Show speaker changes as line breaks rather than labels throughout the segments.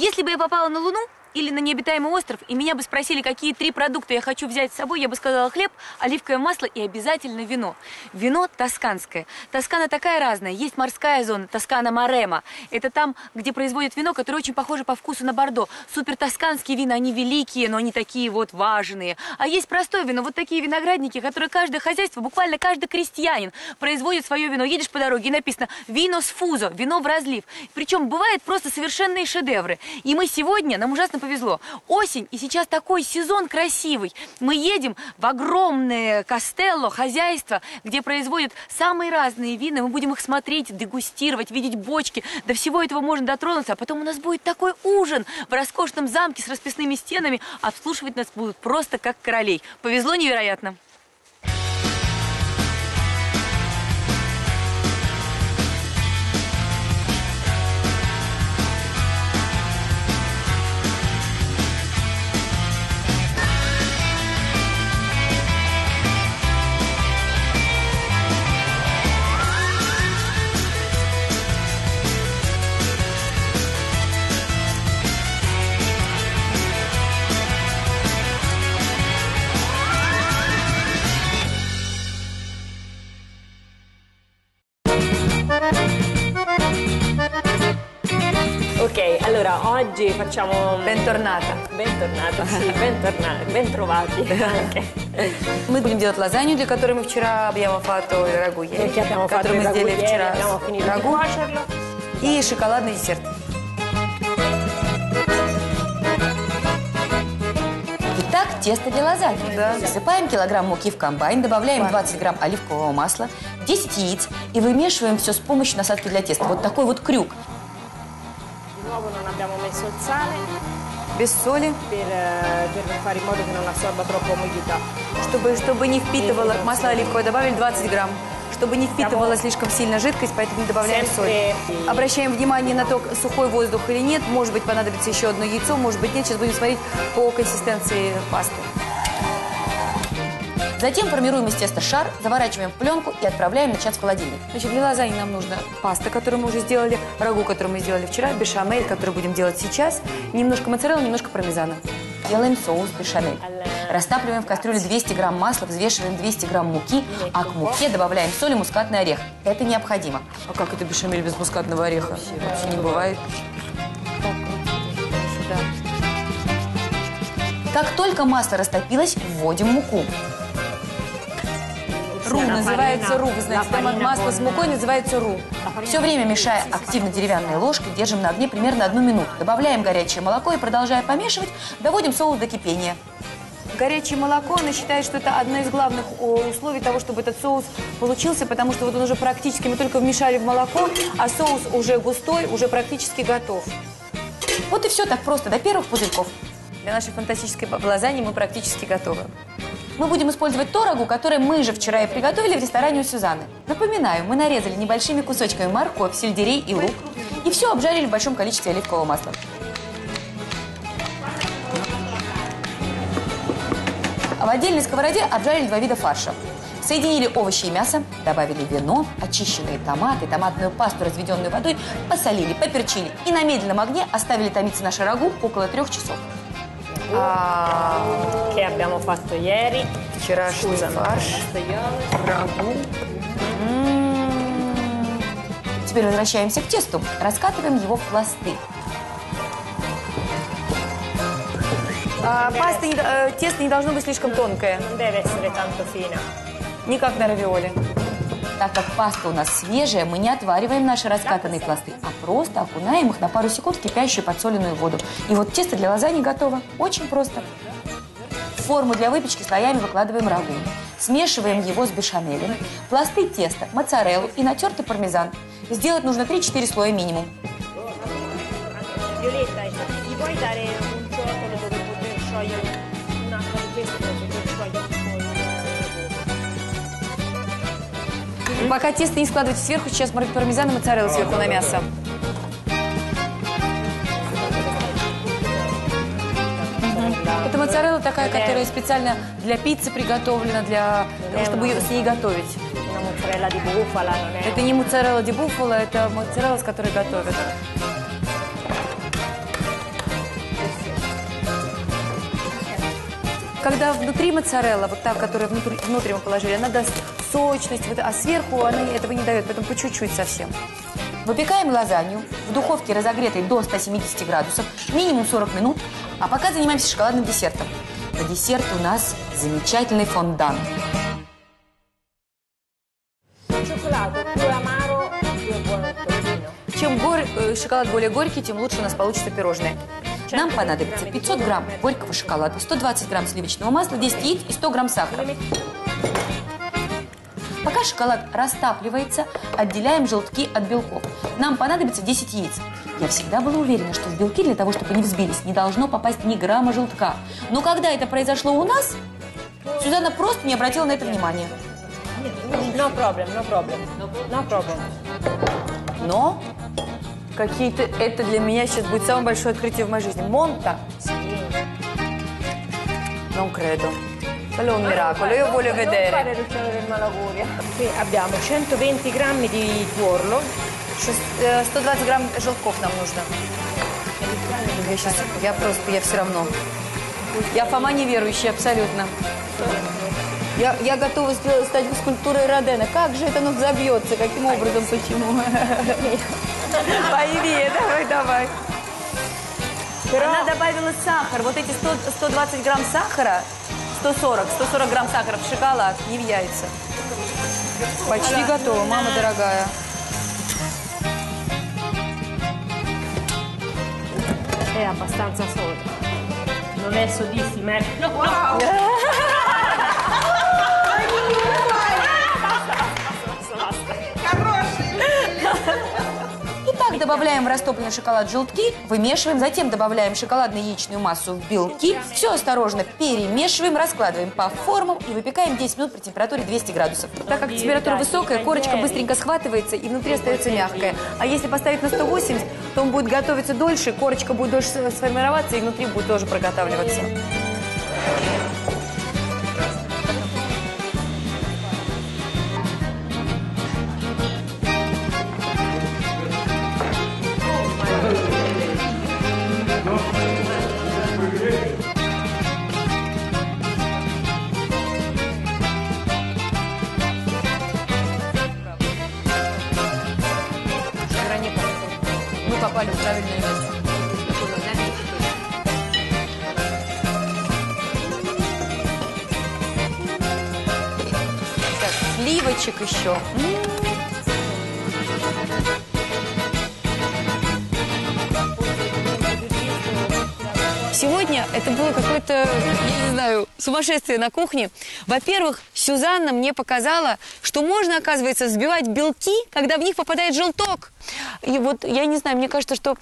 Если бы я попала на Луну или на необитаемый остров, и меня бы спросили, какие три продукта я хочу взять с собой, я бы сказала хлеб, оливковое масло и обязательно вино. Вино тосканское. Тоскана такая разная. Есть морская зона, Тоскана Марема. Это там, где производят вино, которое очень похоже по вкусу на Бордо. Супер тосканские вина, они великие, но они такие вот важные. А есть простое вино, вот такие виноградники, которые каждое хозяйство, буквально каждый крестьянин производит свое вино. Едешь по дороге и написано «вино с фузо», «вино в разлив». Причем бывает просто совершенные шедевры. И мы сегодня, нам ужасно повезло. Осень, и сейчас такой сезон красивый. Мы едем в огромное Кастелло, хозяйство, где производят самые разные вина. Мы будем их смотреть, дегустировать, видеть бочки. До всего этого можно дотронуться. А потом у нас будет такой ужин в роскошном замке с расписными стенами. Обслуживать нас будут просто как королей. Повезло невероятно.
Oggi facciamo...
Bentornata.
Bentornata, sì, bentornati, bentrovati anche.
Мы будем делать лазанью, для которой мы вчера abbiamo fatto il ragù ieri,
Perché abbiamo fatto
который
il
мы
ragù
сделали вчера рагу и шоколадный десерт. Итак, тесто для лазаньи. Засыпаем килограмм муки в комбайн, добавляем 20 грамм оливкового масла, 10 яиц и вымешиваем все с помощью насадки для теста. Вот такой вот крюк.
Messo il sale
Без соли,
eh,
чтобы, чтобы не впитывало масло оливковое, добавили 20 грамм. Чтобы не впитывала слишком сильно жидкость, поэтому добавляем соль. Обращаем внимание на то, сухой воздух или нет. Может быть, понадобится еще одно яйцо, может быть, нет. Сейчас будем смотреть по консистенции пасты. Затем формируем из теста шар, заворачиваем в пленку и отправляем на час в холодильник. Значит, для лазаньи нам нужна паста, которую мы уже сделали, рагу, который мы сделали вчера, бешамель, который будем делать сейчас, немножко моцарелла, немножко пармезана. Делаем соус бешамель. Растапливаем в кастрюле 200 грамм масла, взвешиваем 200 грамм муки, а к муке добавляем соль и мускатный орех. Это необходимо. А как это бешамель без мускатного ореха? Вообще не бывает. Как только масло растопилось, вводим муку. Ру называется ру, вы знаете, там масла с мукой называется ру. Все время мешая активно деревянной ложкой, держим на огне примерно одну минуту. Добавляем горячее молоко и, продолжая помешивать, доводим соус до кипения. Горячее молоко, она считает, что это одно из главных условий того, чтобы этот соус получился, потому что вот он уже практически, мы только вмешали в молоко, а соус уже густой, уже практически готов. Вот и все так просто, до первых пузырьков. Для нашей фантастической лазаньи мы практически готовы. Мы будем использовать то рагу, которое мы же вчера и приготовили в ресторане у Сюзанны. Напоминаю, мы нарезали небольшими кусочками морковь, сельдерей и лук. И все обжарили в большом количестве оливкового масла. А в отдельной сковороде обжарили два вида фарша. Соединили овощи и мясо, добавили вино, очищенные томаты, томатную пасту, разведенную водой, посолили, поперчили и на медленном огне оставили томиться наше рагу около трех часов. А
che abbiamo fatto ieri.
вчерашний
Scusa,
фарш, рагу. Теперь возвращаемся к тесту. Раскатываем его в пласты. А, паста, не э, тесто не должно быть слишком тонкое,
Non deve essere tanto fina.
не как на равиоле. Так как паста у нас свежая, мы не отвариваем наши раскатанные пласты, а просто окунаем их на пару секунд в кипящую подсоленную воду. И вот тесто для лазаньи готово. Очень просто. Форму для выпечки слоями выкладываем рагу. Смешиваем его с бешамелем, пласты теста, моцареллу и натертый пармезан. Сделать нужно 3-4 слоя минимум. Пока тесто не складывайте сверху, сейчас пармезан и моцарелла сверху на мясо. Это моцарелла такая, которая специально для пиццы приготовлена, для того, чтобы ее, с ней готовить. Это не моцарелла ди буфало, это моцарелла, с которой готовят. Когда внутри моцарелла, вот та, которую внутрь, внутрь мы положили, она даст сочность, вот, а сверху она этого не дает, поэтому по чуть-чуть совсем. Выпекаем лазанью в духовке, разогретой до 170 градусов, минимум 40 минут, а пока занимаемся шоколадным десертом. На десерт у нас замечательный фондан. Чем гор- э, шоколад более горький, тем лучше у нас получится пирожное. Нам понадобится 500 грамм горького шоколада, 120 грамм сливочного масла, 10 яиц и 100 грамм сахара. Пока шоколад растапливается, отделяем желтки от белков. Нам понадобится 10 яиц. Я всегда была уверена, что в белки для того, чтобы они взбились, не должно попасть ни грамма желтка. Но когда это произошло у нас, Сюзанна просто не обратила на это внимания.
No problem, no problem. No problem.
Но какие-то... Это для меня сейчас будет самое большое открытие в моей жизни. Монта. Non credo. Quello è un miracolo, io voglio
Non
vedere.
fare l'uccello del malaugurio. Qui abbiamo 120 grammi di tuorlo.
Шест- э, 120 грамм желтков нам нужно. Я сейчас, я просто, я все равно. Я Фома неверующий, абсолютно. Я, я готова стать скульптурой Родена. Как же это ну, забьется? Каким образом? Почему? Пойми, давай, давай. Она добавила сахар. Вот эти 100, 120 грамм сахара, 140, 140 грамм сахара в шоколад, не в яйца. Почти готово, мама дорогая.
È abbastanza soda. Non è sodissima, eh? No.
Добавляем в растопленный шоколад желтки, вымешиваем, затем добавляем шоколадно-яичную массу в белки. Все осторожно перемешиваем, раскладываем по формам и выпекаем 10 минут при температуре 200 градусов. Так как температура высокая, корочка быстренько схватывается и внутри остается мягкая. А если поставить на 180, то он будет готовиться дольше, корочка будет дольше сформироваться и внутри будет тоже проготавливаться. Еще. Сегодня это было какое-то, я не знаю, сумасшествие на кухне. Во-первых, Сюзанна мне показала, что можно, оказывается, взбивать белки, когда в них попадает желток. И вот, я не знаю, мне кажется, что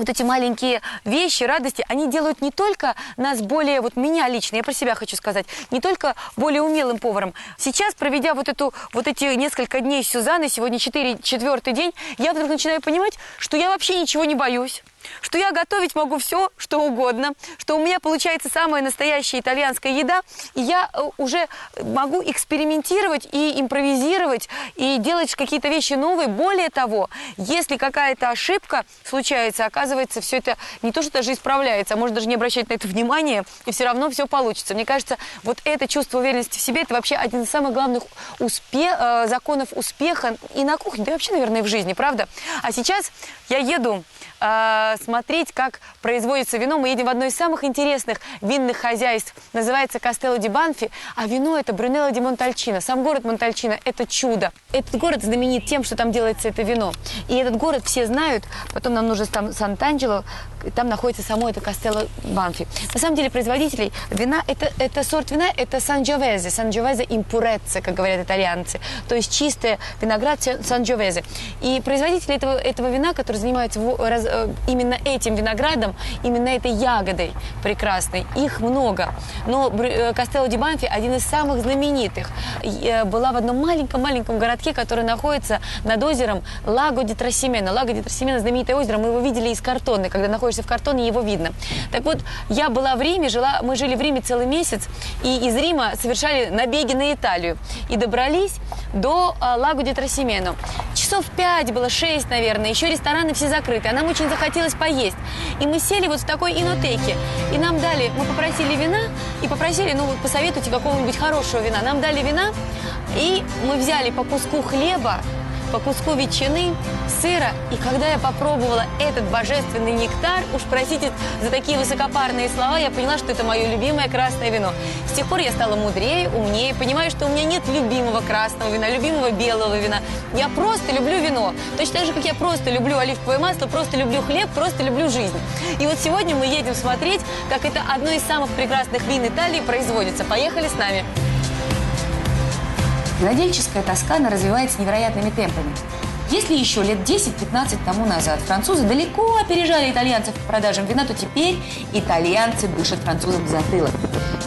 вот эти маленькие вещи, радости, они делают не только нас более, вот меня лично, я про себя хочу сказать, не только более умелым поваром. Сейчас, проведя вот, эту, вот эти несколько дней с сегодня четыре, четвертый день, я вдруг начинаю понимать, что я вообще ничего не боюсь. Что я готовить могу все, что угодно, что у меня получается самая настоящая итальянская еда, и я э, уже могу экспериментировать и импровизировать, и делать какие-то вещи новые. Более того, если какая-то ошибка случается, оказывается, все это не то, что даже исправляется, а можно даже не обращать на это внимания, и все равно все получится. Мне кажется, вот это чувство уверенности в себе, это вообще один из самых главных успе- э, законов успеха и на кухне, да и вообще, наверное, в жизни, правда? А сейчас я еду э, смотреть, как производится вино. Мы едем в одно из самых интересных винных хозяйств. Называется Кастелло ди Банфи. А вино это Брюнелло ди Монтальчино. Сам город Монтальчино – это чудо. Этот город знаменит тем, что там делается это вино. И этот город все знают. Потом нам нужно там Сан-Танджело. Там находится само это Кастелло Банфи. На самом деле производителей вина – это, это сорт вина – это Сан-Джовезе. Сан-Джовезе импуреццо, как говорят итальянцы. То есть чистый виноград Сан-Джовезе. И производители этого, этого вина, которые занимаются раз- э, именно этим виноградом, именно этой ягодой прекрасной, их много. Но э, Кастелло ди Банфи один из самых знаменитых. Э, Была в одном маленьком-маленьком городке, который находится над озером Лаго ди Трасимено. Лаго ди Трасимено – знаменитое озеро, мы его видели из картона. Когда находишься в картоне, его видно. Так вот, я была в Риме, жила, мы жили в Риме целый месяц, и из Рима совершали набеги на Италию. И добрались до э, Лаго ди Трасимено. Часов пять было, шесть, наверное. Еще рестораны все закрыты. А нам
очень захотелось поесть. И мы сели вот в такой инотеке. И нам дали, мы попросили вина и попросили, ну вот посоветуйте какого-нибудь хорошего вина. Нам дали вина, и мы взяли по куску хлеба, по куску ветчины, сыра. И когда я попробовала этот божественный нектар, уж простите за такие высокопарные слова, я поняла, что это мое любимое красное вино. С тех пор я стала мудрее, умнее, понимаю, что у меня нет любимого красного вина, любимого белого вина. Я просто люблю вино. Точно так же, как я просто люблю оливковое масло, просто люблю хлеб, просто люблю жизнь. И вот сегодня мы едем смотреть, как это одно из самых прекрасных вин Италии производится. Поехали с нами.
Винодельческая Тоскана развивается невероятными темпами. Если еще лет 10-15 тому назад французы далеко опережали итальянцев по продажам вина, то теперь итальянцы дышат французам в затылок.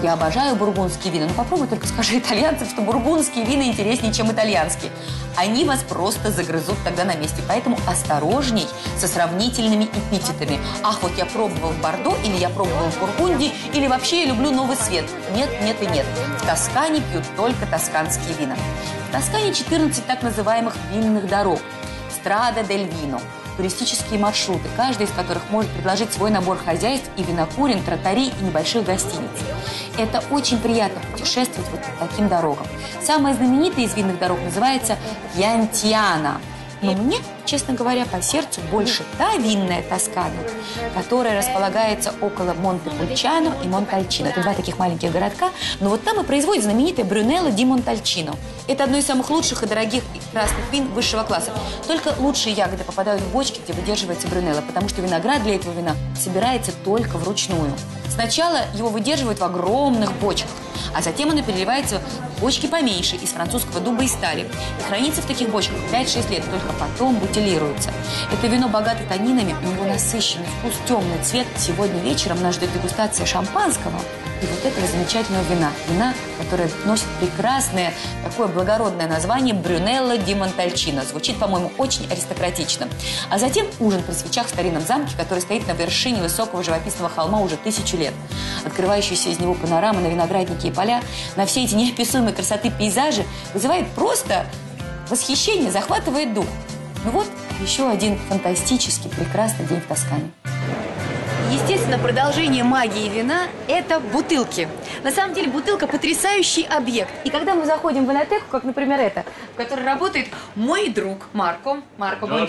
Я обожаю бургундские вина, но попробуй только скажи итальянцам, что бургундские вина интереснее, чем итальянские. Они вас просто загрызут тогда на месте, поэтому осторожней со сравнительными эпитетами. Ах, вот я пробовал в Бордо, или я пробовал в Бургундии, или вообще я люблю новый свет. Нет, нет и нет. В Тоскане пьют только тосканские вина. В Тоскане 14 так называемых винных дорог. Страда дель Вино – туристические маршруты, каждый из которых может предложить свой набор хозяйств и винокурен, тротарей и небольших гостиниц. Это очень приятно путешествовать вот по таким дорогам. Самая знаменитая из винных дорог называется Янтиана – но мне, честно говоря, по сердцу больше та винная Тоскана, которая располагается около Монте-Пульчано и Монтальчино. Это два таких маленьких городка, но вот там и производит знаменитое Брюнелло ди Монтальчино. Это одно из самых лучших и дорогих красных вин высшего класса. Только лучшие ягоды попадают в бочки, где выдерживается Брюнелло, потому что виноград для этого вина собирается только вручную. Сначала его выдерживают в огромных бочках, а затем оно переливается в бочки поменьше из французского дуба и стали. И хранится в таких бочках 5-6 лет, только потом бутилируется. Это вино богато танинами, у него насыщенный вкус, темный цвет. Сегодня вечером нас ждет дегустация шампанского и вот этого замечательного вина. Вина, которое носит прекрасное, такое благородное название Брюнелло ди Монтальчино. Звучит, по-моему, очень аристократично. А затем ужин при свечах в старинном замке, который стоит на вершине высокого живописного холма уже тысячу лет. Открывающаяся из него панорама на виноградники и поля, на все эти неописуемые красоты пейзажи вызывает просто восхищение, захватывает дух. Ну вот еще один фантастический, прекрасный день в Тоскане.
Естественно, продолжение магии вина – это бутылки. На самом деле бутылка – потрясающий объект. И когда мы заходим в инотеку, как, например, это, в которой работает мой друг Марко. Марко, bene,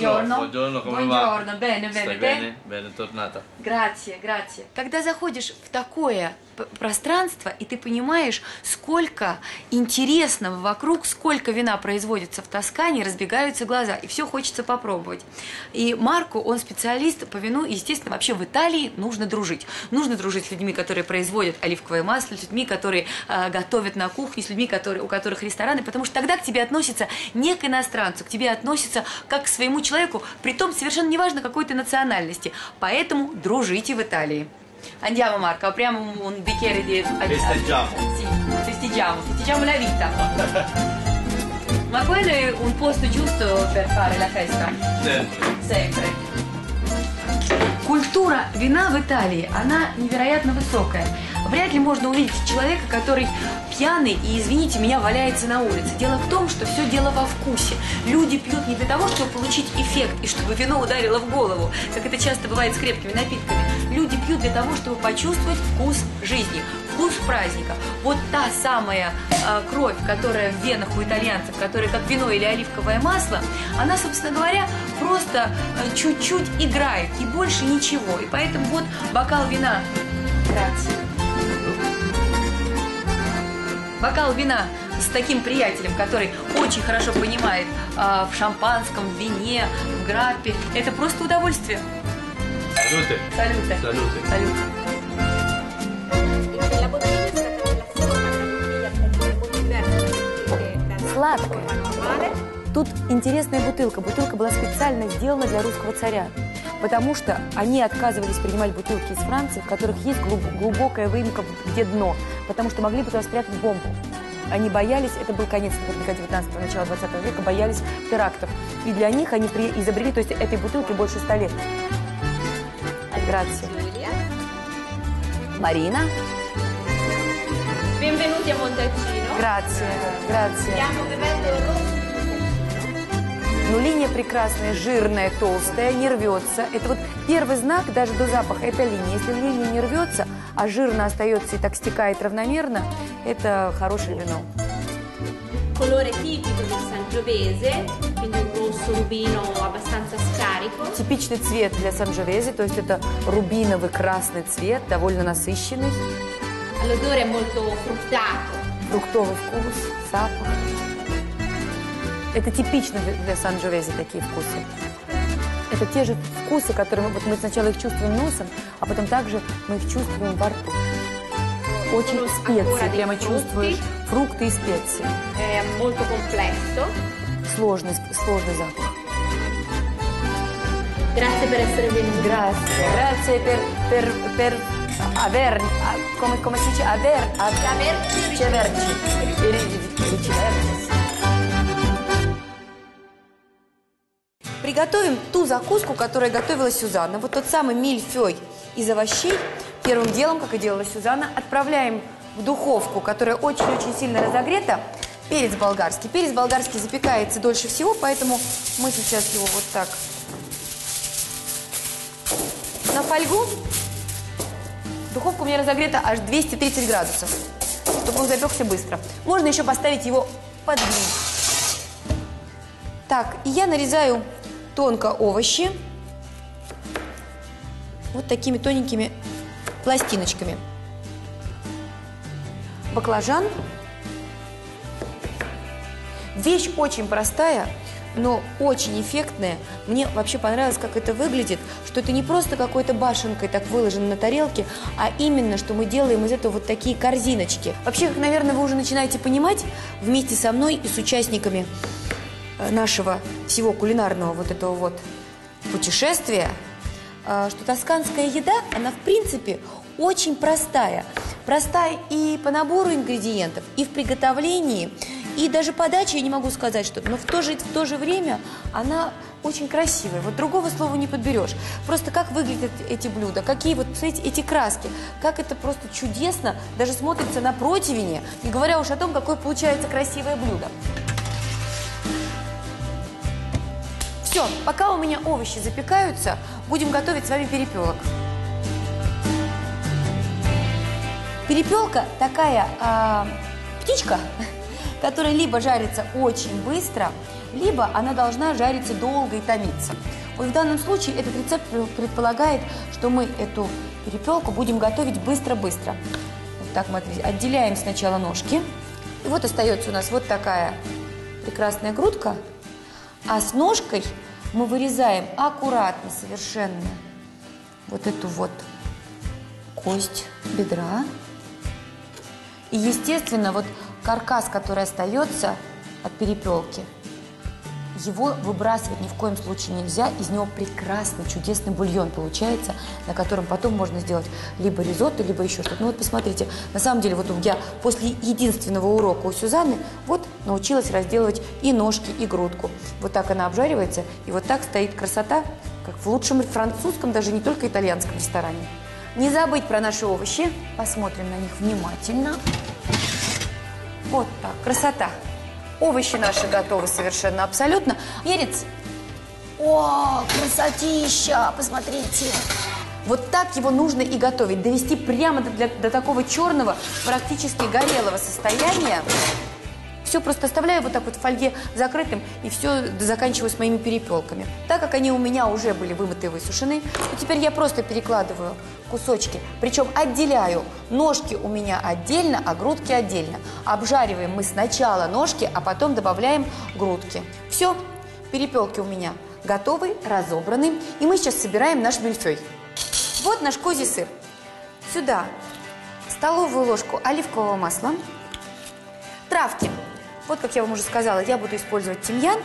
Stai
bene,
bene? Bene, tornata.
Грация, грация. Когда заходишь в такое пространство, и ты понимаешь, сколько интересного вокруг, сколько вина производится в Тоскане, разбегаются глаза, и все хочется попробовать. И Марко, он специалист по вину, естественно, вообще в Италии нужно дружить. Нужно дружить с людьми, которые производят оливковое масло, с людьми, которые э, готовят на кухне, с людьми, которые, у которых рестораны, потому что тогда к тебе относятся не к иностранцу, к тебе относятся как к своему человеку, при том совершенно неважно какой ты национальности. Поэтому дружите в Италии. Andiamo Marco, apriamo un, bicchiere di...
Festeggiamo.
Sì, festeggiamo, festeggiamo la vita. Ma quello è un posto giusto per fare la festa?
Sempre.
Sempre. Культура вина в Италии, она невероятно высокая. Вряд ли можно увидеть человека, который пьяный и, извините меня, валяется на улице. Дело в том, что все дело во вкусе. Люди пьют не для того, чтобы получить эффект и чтобы вино ударило в голову, как это часто бывает с крепкими напитками. Люди пьют для того, чтобы почувствовать вкус жизни, вкус праздника. Вот та самая э, кровь, которая в венах у итальянцев, которая как вино или оливковое масло, она, собственно говоря, просто э, чуть-чуть играет и больше ничего. И поэтому вот бокал вина. Грация. Бокал вина с таким приятелем, который очень хорошо понимает э, в шампанском, в вине, в граппе. Это просто удовольствие. Салюты.
Salute.
Салют.
La bottiglia è stata nella forma della bottiglia perché è molto diversa perché
Сладкая.
normale
Тут интересная бутылка. Бутылка была специально сделана для русского царя. Потому что они отказывались принимать бутылки из Франции, в которых есть глуб- глубокая выемка, где дно. Потому что могли бы туда спрятать бомбу. Они боялись, это был конец наверняка 19-го, начало 20 века, боялись терактов. И для них они при- изобрели, то есть этой бутылке больше 100 лет. Грация. Марина.
Benvenuti a Montalcino. Stiamo bevendo
Ну, линия прекрасная, жирная, толстая, не рвется. Это вот первый знак даже до запаха, это линия. Если линия не рвется, а жирно остается и так стекает равномерно, это хорошее вино. Типичный цвет для Санджовези, то есть это рубиновый красный цвет, довольно насыщенный.
L'odore è molto fruttato,
Фруктовый вкус, запах. Это типично для- Санджовези такие вкусы. Это те же вкусы, которые мы, вот мы сначала их чувствуем носом, а потом также мы их чувствуем во рту. Очень специи, прямо чувствуешь фрукты и специи.
complesso.
Сложный, сложный запах.
Grazie per essere venuti.
Grazie, grazie per, per, per aver, a- come, come si dice, aver,
Averci
riceverci, Приготовим ту закуску, которую готовила Сюзанна. Вот тот самый мильфей из овощей. Первым делом, как и делала Сюзанна, отправляем в духовку, которая очень-очень сильно разогрета, перец болгарский. Перец болгарский запекается дольше всего, поэтому мы сейчас его вот так на фольгу. Духовка у меня разогрета аж 230 градусов, чтобы он запекся быстро. Можно еще поставить его подвинуть. Так, и я нарезаю тонко овощи вот такими тоненькими пластиночками. Баклажан. Вещь очень простая, но очень эффектная. Мне вообще понравилось, как это выглядит, что это не просто какой-то башенкой так выложено на тарелке, а именно, что мы делаем из этого вот такие корзиночки. Вообще, как, наверное, вы уже начинаете понимать, вместе со мной и с участниками нашего всего кулинарного вот этого вот путешествия, э, что тосканская еда, она в принципе очень простая. Простая и по набору ингредиентов, и в приготовлении, и даже подача, я не могу сказать, что... Но в то же, в то же время она очень красивая. Вот другого слова не подберешь. Просто как выглядят эти блюда, какие вот эти, эти краски, как это просто чудесно даже смотрится на противне, не говоря уж о том, какое получается красивое блюдо. Все, пока у меня овощи запекаются, будем готовить с вами перепелок. Перепелка такая а, птичка, которая либо жарится очень быстро, либо она должна жариться долго и томиться. Вот в данном случае этот рецепт предполагает, что мы эту перепелку будем готовить быстро-быстро. Вот так мы отделяем сначала ножки. И вот остается у нас вот такая прекрасная грудка. А с ножкой мы вырезаем аккуратно совершенно вот эту вот кость бедра. И, естественно, вот каркас, который остается от перепелки, его выбрасывать ни в коем случае нельзя. Из него прекрасный, чудесный бульон получается, на котором потом можно сделать либо ризотто, либо еще что-то. Ну вот посмотрите, на самом деле вот я после единственного урока у Сюзанны вот научилась разделывать и ножки, и грудку. Вот так она обжаривается, и вот так стоит красота, как в лучшем французском, даже не только итальянском ресторане. Не забыть про наши овощи. Посмотрим на них внимательно. Вот так, красота. Овощи наши готовы совершенно абсолютно. Перец. О, красотища, посмотрите. Вот так его нужно и готовить. Довести прямо до, до, до такого черного, практически горелого состояния. Все просто оставляю вот так вот в фольге закрытым и все заканчиваю с моими перепелками. Так как они у меня уже были вымыты и высушены, то теперь я просто перекладываю кусочки. Причем отделяю ножки у меня отдельно, а грудки отдельно. Обжариваем мы сначала ножки, а потом добавляем грудки. Все, перепелки у меня готовы, разобраны. И мы сейчас собираем наш мильфей. Вот наш козий сыр. Сюда столовую ложку оливкового масла, травки. Вот, как я вам уже сказала, я буду использовать тимьян.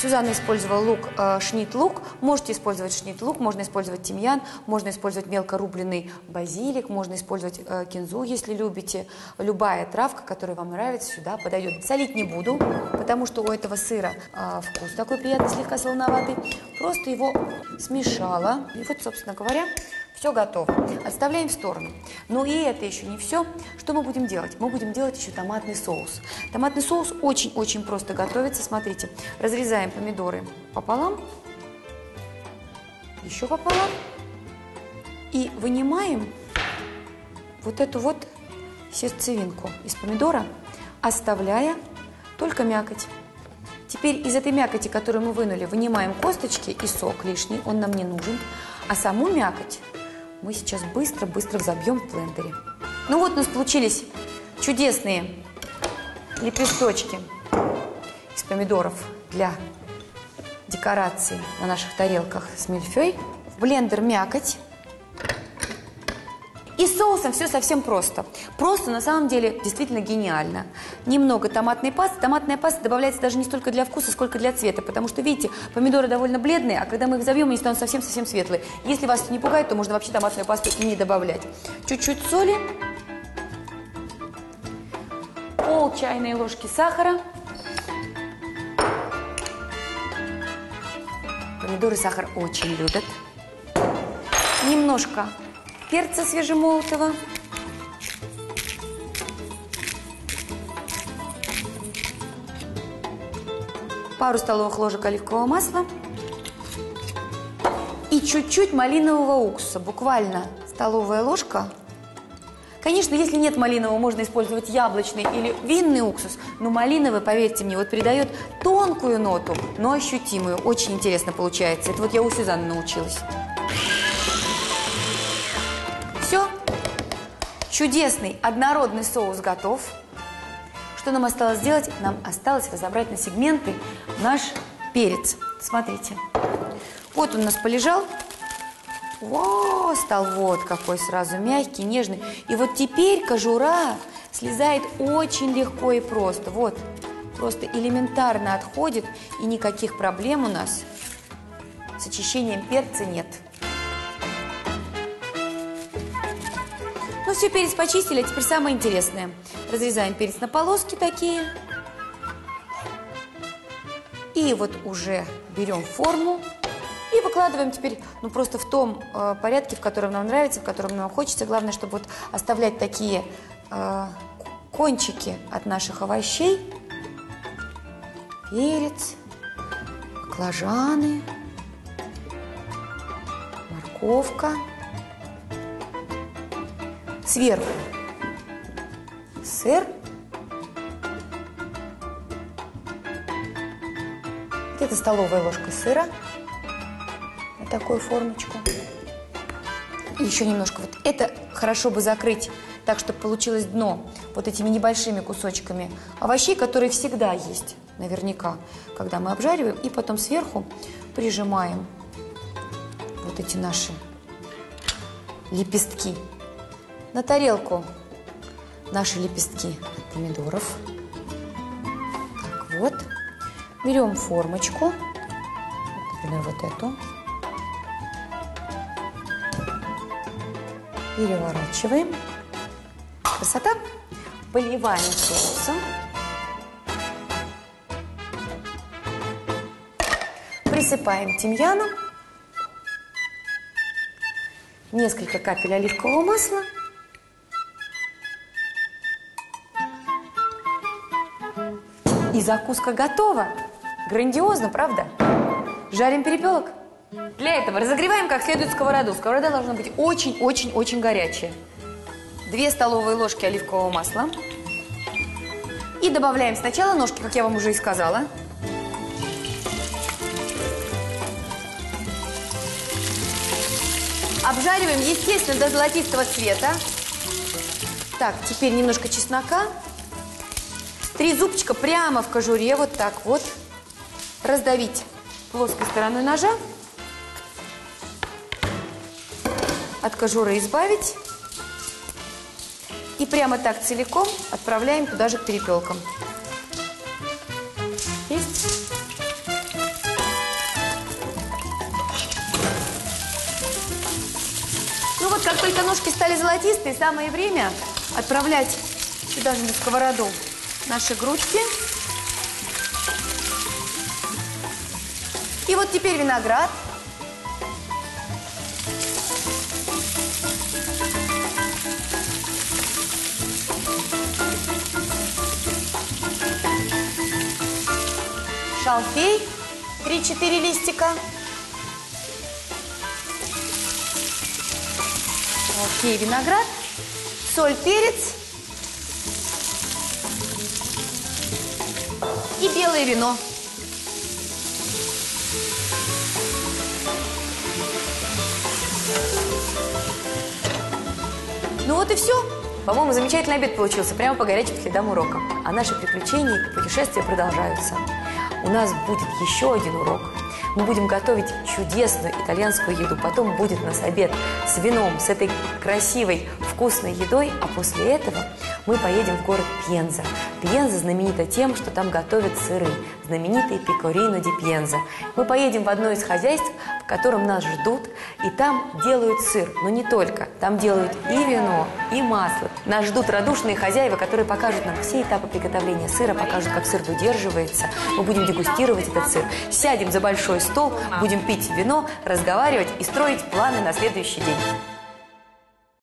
Сюзанна использовала лук, э, шнит-лук. Можете использовать шнит-лук, можно использовать тимьян, можно использовать мелко рубленый базилик, можно использовать э, кинзу, если любите. Любая травка, которая вам нравится, сюда подойдет. Солить не буду, потому что у этого сыра э, вкус такой приятный, слегка солоноватый. Просто его смешала. И вот, собственно говоря, все готово. Отставляем в сторону. Но и это еще не все. Что мы будем делать? Мы будем делать еще томатный соус. Томатный соус очень-очень просто готовится. Смотрите, разрезаем помидоры пополам, еще пополам, и вынимаем вот эту вот сердцевинку из помидора, оставляя только мякоть. Теперь из этой мякоти, которую мы вынули, вынимаем косточки и сок лишний, он нам не нужен. А саму мякоть мы сейчас быстро-быстро взобьем в блендере. Ну вот у нас получились чудесные лепесточки из помидоров для декорации на наших тарелках с мильфей. В блендер мякоть. И с соусом все совсем просто. Просто на самом деле действительно гениально. Немного томатной пасты. Томатная паста добавляется даже не столько для вкуса, сколько для цвета. Потому что, видите, помидоры довольно бледные, а когда мы их забьем, они станут совсем-совсем светлые. Если вас это не пугает, то можно вообще томатную пасту и не добавлять. Чуть-чуть соли. Пол чайной ложки сахара. Помидоры сахар очень любят. Немножко перца свежемолотого. Пару столовых ложек оливкового масла. И чуть-чуть малинового уксуса, буквально столовая ложка. Конечно, если нет малинового, можно использовать яблочный или винный уксус, но малиновый, поверьте мне, вот придает тонкую ноту, но ощутимую. Очень интересно получается. Это вот я у Сюзанны научилась. Чудесный однородный соус готов. Что нам осталось сделать? Нам осталось разобрать на сегменты наш перец. Смотрите. Вот он у нас полежал. О, стал вот какой сразу мягкий, нежный. И вот теперь кожура слезает очень легко и просто. Вот, просто элементарно отходит, и никаких проблем у нас с очищением перца нет. Ну все, перец почистили, а теперь самое интересное. Разрезаем перец на полоски такие. И вот уже берем форму и выкладываем теперь, ну просто в том э, порядке, в котором нам нравится, в котором нам хочется. Главное, чтобы вот оставлять такие э, кончики от наших овощей. Перец, баклажаны, морковка. Сверху сыр. Где-то столовая ложка сыра на такую формочку. И еще немножко. Вот это хорошо бы закрыть так, чтобы получилось дно вот этими небольшими кусочками овощей, которые всегда есть, наверняка, когда мы обжариваем. И потом сверху прижимаем вот эти наши лепестки на тарелку наши лепестки от помидоров. Так вот. Берем формочку, например, вот эту. Переворачиваем. Красота. Поливаем соусом. Присыпаем тимьяном. Несколько капель оливкового масла. И закуска готова. Грандиозно, правда? Жарим перепелок. Для этого разогреваем как следует сковороду. Сковорода должна быть очень-очень-очень горячая. Две столовые ложки оливкового масла. И добавляем сначала ножки, как я вам уже и сказала. Обжариваем, естественно, до золотистого цвета. Так, теперь немножко чеснока. Три зубчика прямо в кожуре, вот так вот. Раздавить плоской стороной ножа. От кожуры избавить. И прямо так целиком отправляем туда же к перепелкам. Есть? Ну вот, как только ножки стали золотистые, самое время отправлять сюда же на сковороду наши грудки. И вот теперь виноград. Шалфей, 3-4 листика. Окей, виноград, соль, перец. Белое вино. Ну вот и все. По-моему, замечательный обед получился, прямо по горячим следам урока. А наши приключения и путешествия продолжаются. У нас будет еще один урок. Мы будем готовить чудесную итальянскую еду. Потом будет у нас обед с вином, с этой красивой, вкусной едой. А после этого мы поедем в город Пьенза. Пьенза знаменита тем, что там готовят сыры. Знаменитый пикорино ди Пьенза. Мы поедем в одно из хозяйств, в котором нас ждут, и там делают сыр. Но не только. Там делают и вино, и масло. Нас ждут радушные хозяева, которые покажут нам все этапы приготовления сыра, покажут, как сыр выдерживается. Мы будем дегустировать этот сыр. Сядем за большой стол, будем пить вино, разговаривать и строить планы на следующий день.